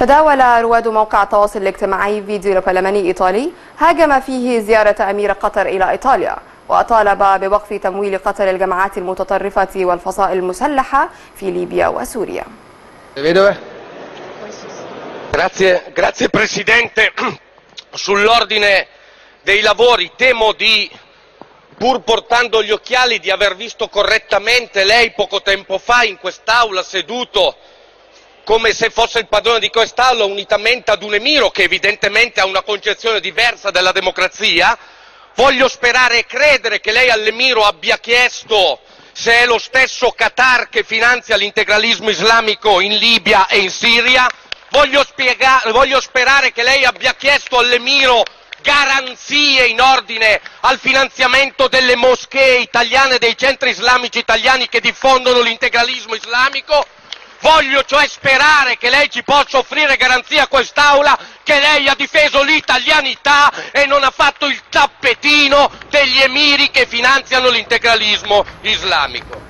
تداول رواد موقع التواصل الاجتماعي فيديو البرلماني إيطالي هاجم فيه زيارة أمير قطر إلى إيطاليا وطالب بوقف تمويل قتل الجماعات المتطرفة والفصائل المسلحة في ليبيا وسوريا Vedove? Grazie, grazie Presidente. Sull'ordine dei lavori temo di, pur portando gli occhiali, di aver visto correttamente lei poco tempo fa in quest'Aula seduto come se fosse il padrone di quest'Aula unitamente ad un emiro che evidentemente ha una concezione diversa della democrazia. Voglio sperare e credere che lei all'emiro abbia chiesto se è lo stesso Qatar che finanzia l'integralismo islamico in Libia e in Siria. Voglio, spiega- voglio sperare che lei abbia chiesto all'emiro garanzie in ordine al finanziamento delle moschee italiane, dei centri islamici italiani che diffondono l'integralismo islamico. Voglio cioè sperare che lei ci possa offrire garanzia a quest'Aula che lei ha difeso l'italianità e non ha fatto il tappetino degli emiri che finanziano l'integralismo islamico.